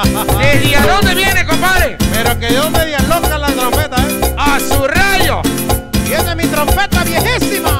¿Desde a dónde viene, compadre? Pero que yo me loca la trompeta, ¿eh? ¡A su rayo! ¡Viene mi trompeta viejísima!